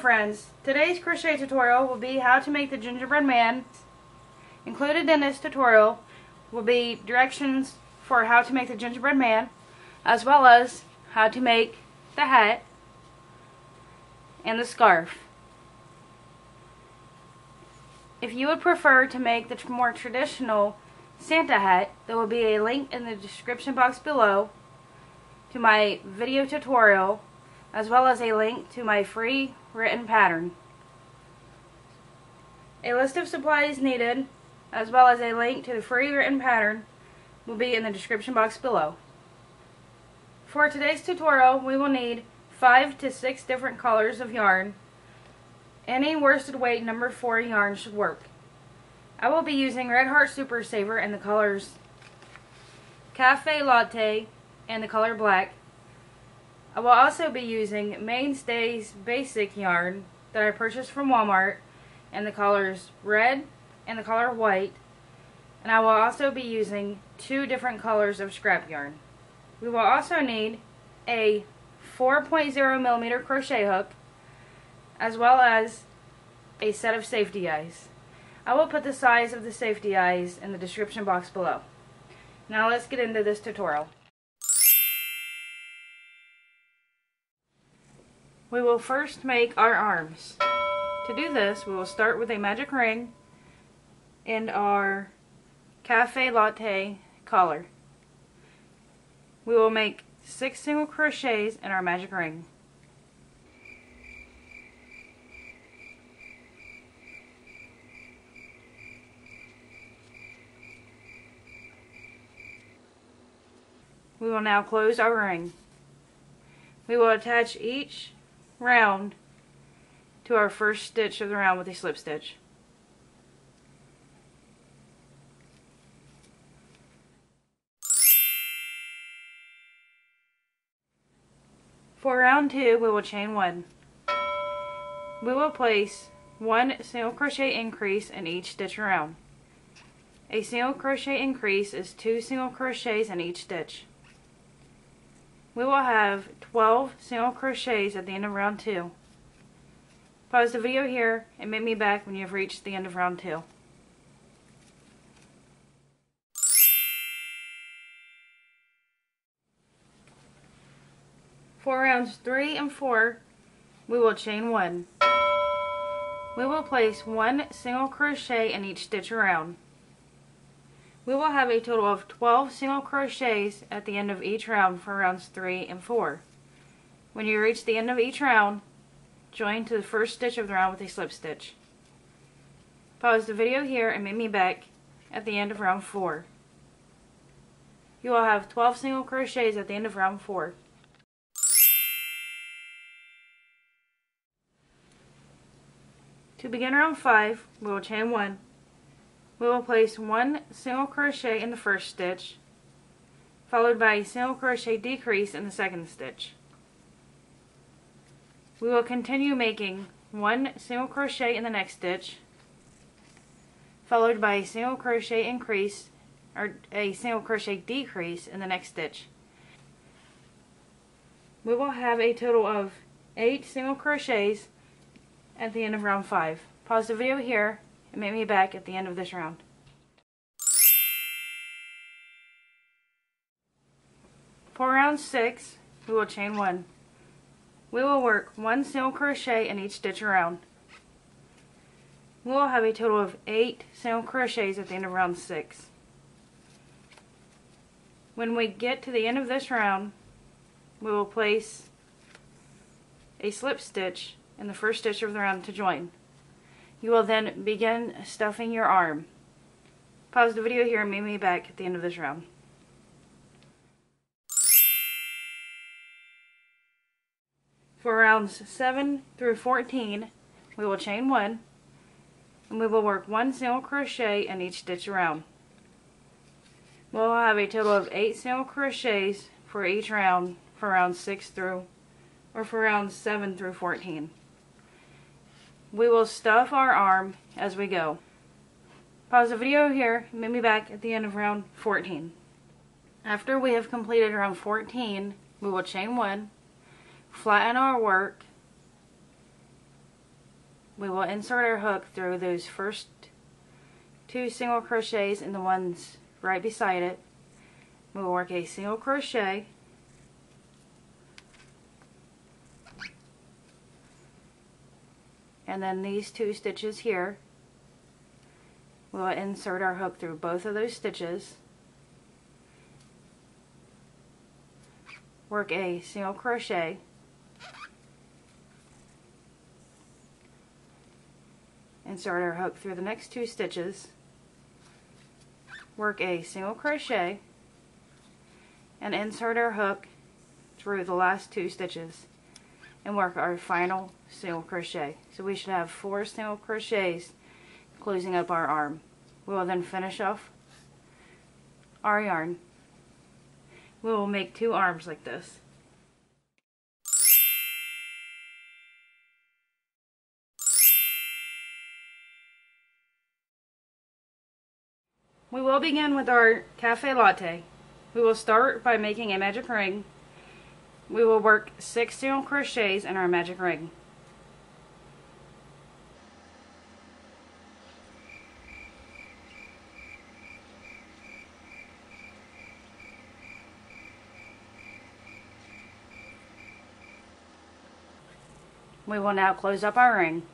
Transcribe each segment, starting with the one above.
friends, today's crochet tutorial will be how to make the gingerbread man. Included in this tutorial will be directions for how to make the gingerbread man, as well as how to make the hat and the scarf. If you would prefer to make the more traditional Santa hat, there will be a link in the description box below to my video tutorial as well as a link to my free written pattern. A list of supplies needed as well as a link to the free written pattern will be in the description box below. For today's tutorial we will need 5 to 6 different colors of yarn. Any worsted weight number 4 yarn should work. I will be using Red Heart Super Saver in the colors Cafe Latte and the color black. I will also be using Mainstays Basic Yarn that I purchased from Walmart in the colors red and the color white. And I will also be using two different colors of scrap yarn. We will also need a 4.0 millimeter crochet hook as well as a set of safety eyes. I will put the size of the safety eyes in the description box below. Now let's get into this tutorial. We will first make our arms. To do this, we will start with a magic ring and our cafe latte collar. We will make six single crochets in our magic ring. We will now close our ring. We will attach each round to our first stitch of the round with a slip stitch. For round two, we will chain one. We will place one single crochet increase in each stitch around. A single crochet increase is two single crochets in each stitch. We will have 12 single crochets at the end of round 2. Pause the video here and meet me back when you have reached the end of round 2. For rounds 3 and 4, we will chain 1. We will place one single crochet in each stitch around. We will have a total of 12 single crochets at the end of each round for rounds 3 and 4. When you reach the end of each round, join to the first stitch of the round with a slip stitch. Pause the video here and meet me back at the end of round 4. You will have 12 single crochets at the end of round 4. To begin round 5, we will chain 1 we will place one single crochet in the first stitch followed by a single crochet decrease in the second stitch. We will continue making one single crochet in the next stitch followed by a single crochet increase or a single crochet decrease in the next stitch. We will have a total of 8 single crochets at the end of round 5. Pause the video here and meet me back at the end of this round. For round 6, we will chain 1. We will work 1 single crochet in each stitch around. We will have a total of 8 single crochets at the end of round 6. When we get to the end of this round, we will place a slip stitch in the first stitch of the round to join. You will then begin stuffing your arm. Pause the video here and meet me back at the end of this round. For rounds 7 through 14, we will chain 1, and we will work 1 single crochet in each stitch around. We'll have a total of 8 single crochets for each round for rounds 6 through, or for rounds 7 through 14. We will stuff our arm as we go. Pause the video here meet me back at the end of round 14. After we have completed round 14, we will chain one, flatten our work, we will insert our hook through those first two single crochets and the ones right beside it. We will work a single crochet and then these two stitches here we'll insert our hook through both of those stitches. Work a single crochet. Insert our hook through the next two stitches. Work a single crochet. And insert our hook through the last two stitches. And work our final single crochet. So we should have four single crochets closing up our arm. We will then finish off our yarn. We will make two arms like this. We will begin with our cafe latte. We will start by making a magic ring we will work six single crochets in our magic ring. We will now close up our ring.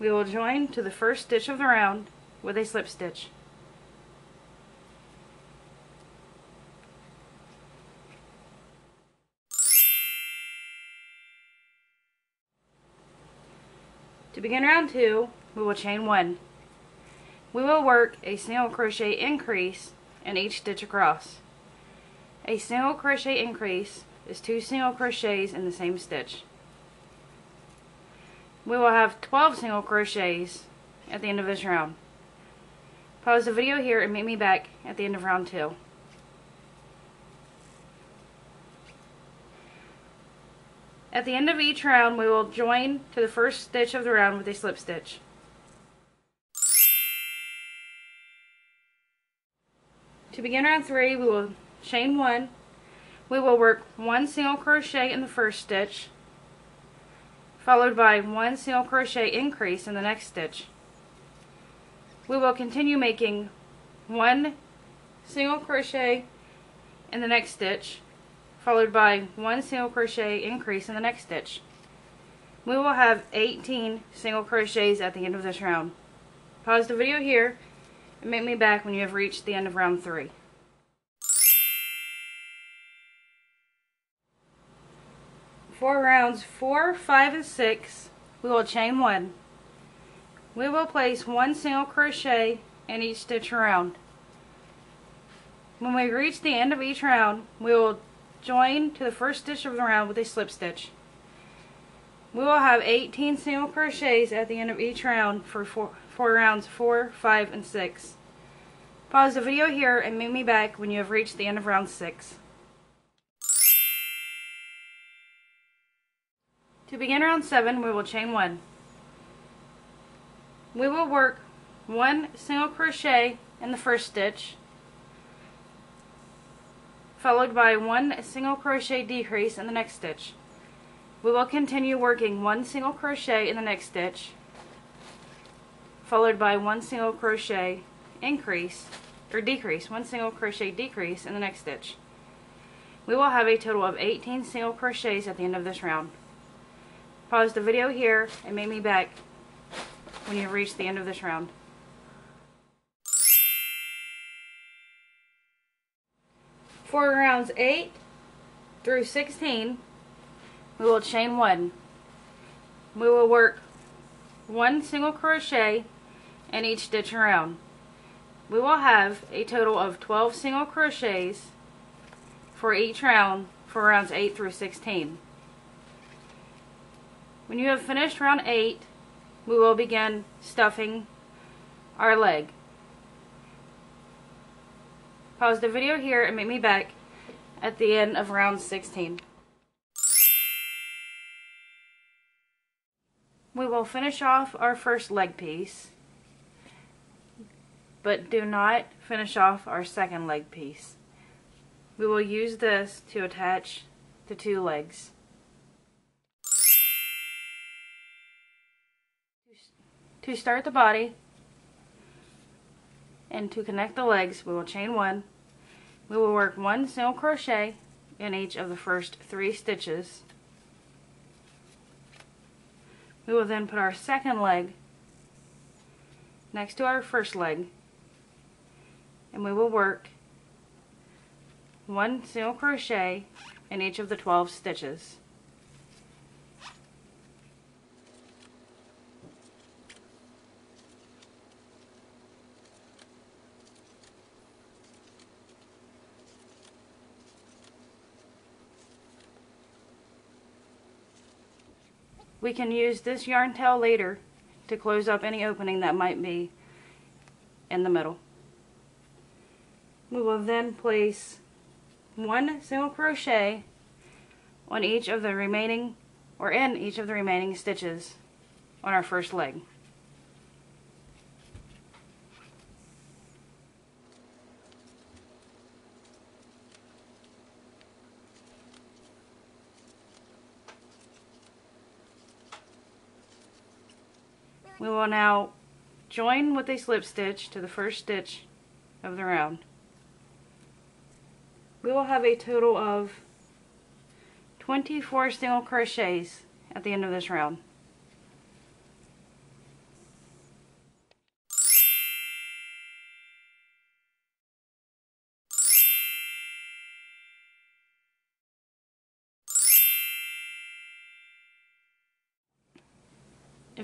We will join to the first stitch of the round with a slip stitch. To begin round two, we will chain one. We will work a single crochet increase in each stitch across. A single crochet increase is two single crochets in the same stitch. We will have 12 single crochets at the end of this round. Pause the video here and meet me back at the end of round two. At the end of each round, we will join to the first stitch of the round with a slip stitch. To begin round three, we will chain one. We will work one single crochet in the first stitch, followed by one single crochet increase in the next stitch. We will continue making one single crochet in the next stitch, followed by one single crochet increase in the next stitch. We will have 18 single crochets at the end of this round. Pause the video here and meet me back when you have reached the end of round 3. For rounds 4, 5, and 6, we will chain 1. We will place one single crochet in each stitch around. When we reach the end of each round, we will join to the first stitch of the round with a slip stitch. We will have 18 single crochets at the end of each round for four, rounds 4, 5, and 6. Pause the video here and meet me back when you have reached the end of round 6. To begin round 7, we will chain 1. We will work one single crochet in the first stitch followed by one single crochet decrease in the next stitch. We will continue working one single crochet in the next stitch, followed by one single crochet increase, or decrease, one single crochet decrease in the next stitch. We will have a total of 18 single crochets at the end of this round. Pause the video here and meet me back when you reach the end of this round. For rounds 8 through 16, we will chain 1. We will work one single crochet in each stitch around. We will have a total of 12 single crochets for each round for rounds 8 through 16. When you have finished round 8, we will begin stuffing our leg. Pause the video here and meet me back at the end of round 16. We will finish off our first leg piece, but do not finish off our second leg piece. We will use this to attach the two legs. To start the body and to connect the legs, we will chain one. We will work one single crochet in each of the first three stitches. We will then put our second leg next to our first leg and we will work one single crochet in each of the 12 stitches. We can use this yarn tail later to close up any opening that might be in the middle. We will then place one single crochet on each of the remaining or in each of the remaining stitches on our first leg. We will now join with a slip stitch to the first stitch of the round. We will have a total of 24 single crochets at the end of this round.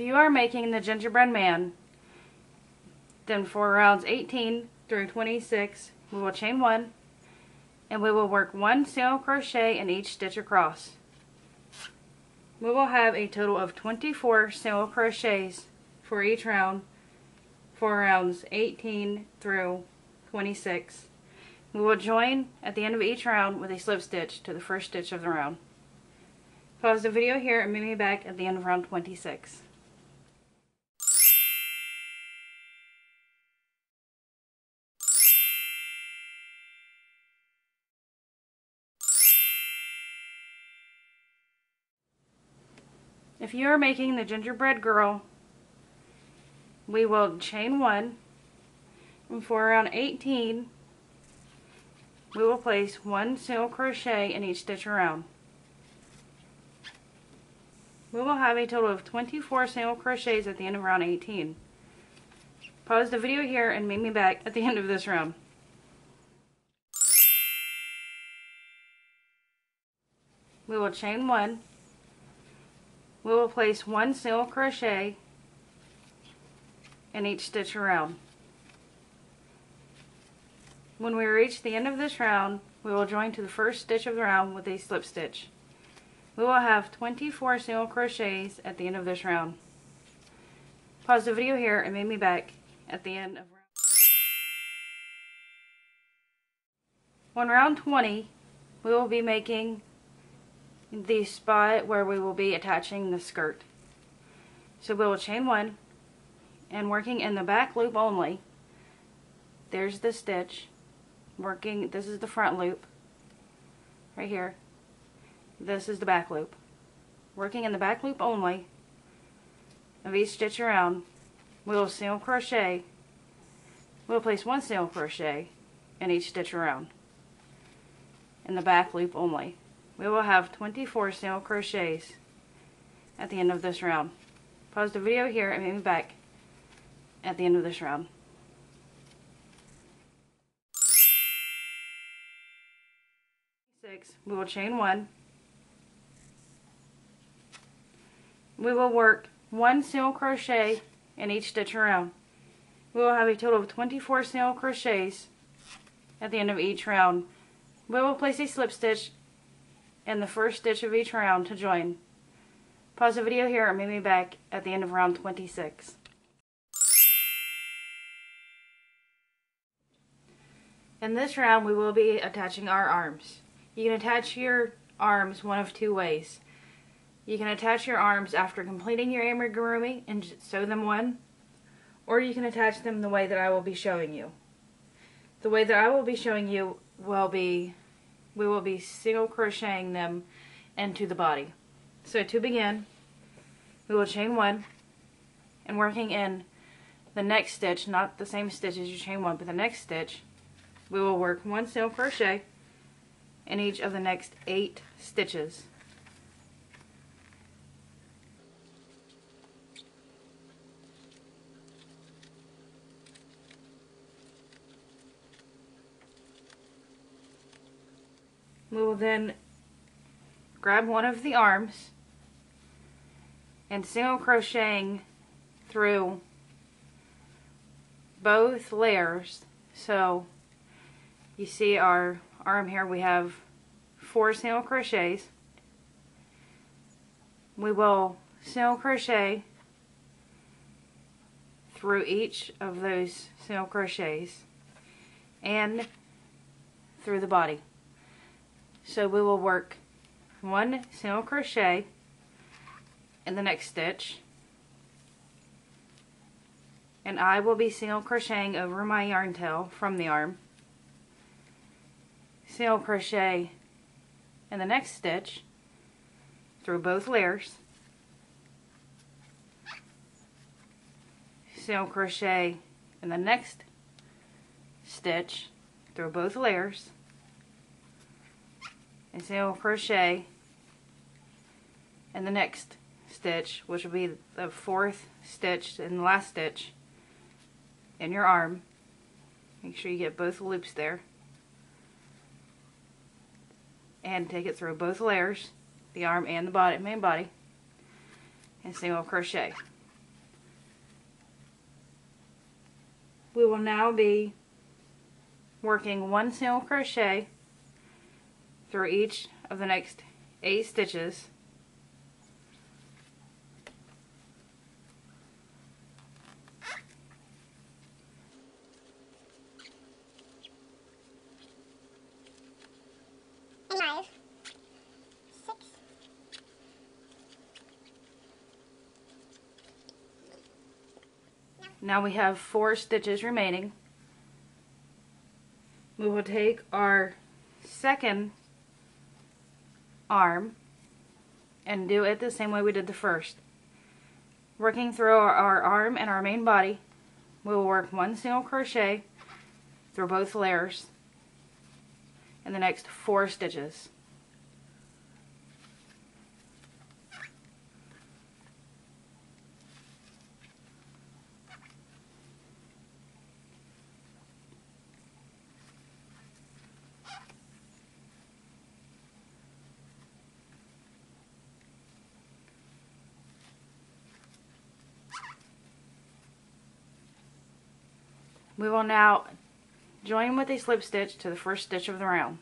You are making the gingerbread man, then for rounds 18 through 26, we will chain one, and we will work one single crochet in each stitch across. We will have a total of 24 single crochets for each round for rounds 18 through 26. We will join at the end of each round with a slip stitch to the first stitch of the round. Pause the video here and meet me back at the end of round 26. If you are making the gingerbread girl, we will chain one, and for around 18, we will place one single crochet in each stitch around. We will have a total of 24 single crochets at the end of round 18. Pause the video here and meet me back at the end of this round. We will chain one, we will place one single crochet in each stitch around. When we reach the end of this round, we will join to the first stitch of the round with a slip stitch. We will have 24 single crochets at the end of this round. Pause the video here and meet me back at the end of round. On round 20, we will be making the spot where we will be attaching the skirt. So we will chain one and working in the back loop only. There's the stitch. Working, this is the front loop right here. This is the back loop. Working in the back loop only of each stitch around, we will single crochet. We'll place one single crochet in each stitch around in the back loop only we will have 24 single crochets at the end of this round. Pause the video here and meet me back at the end of this round. Six, we will chain one. We will work one single crochet in each stitch around. We will have a total of 24 single crochets at the end of each round. We will place a slip stitch in the first stitch of each round to join. Pause the video here and meet me back at the end of round 26. In this round we will be attaching our arms. You can attach your arms one of two ways. You can attach your arms after completing your amigurumi and sew them one, or you can attach them the way that I will be showing you. The way that I will be showing you will be we will be single crocheting them into the body. So to begin, we will chain one, and working in the next stitch, not the same stitch as your chain one, but the next stitch, we will work one single crochet in each of the next eight stitches. We will then grab one of the arms and single crocheting through both layers. So you see our arm here, we have four single crochets. We will single crochet through each of those single crochets and through the body. So we will work one single crochet in the next stitch. And I will be single crocheting over my yarn tail from the arm. Single crochet in the next stitch through both layers. Single crochet in the next stitch through both layers and single oh, crochet in the next stitch which will be the fourth stitch and the last stitch in your arm make sure you get both loops there and take it through both layers, the arm and the body, main body, and single crochet. We will now be working one single crochet through each of the next eight stitches Now we have four stitches remaining. We will take our second arm and do it the same way we did the first. Working through our, our arm and our main body, we will work one single crochet through both layers in the next four stitches. We will now join with a slip stitch to the first stitch of the round.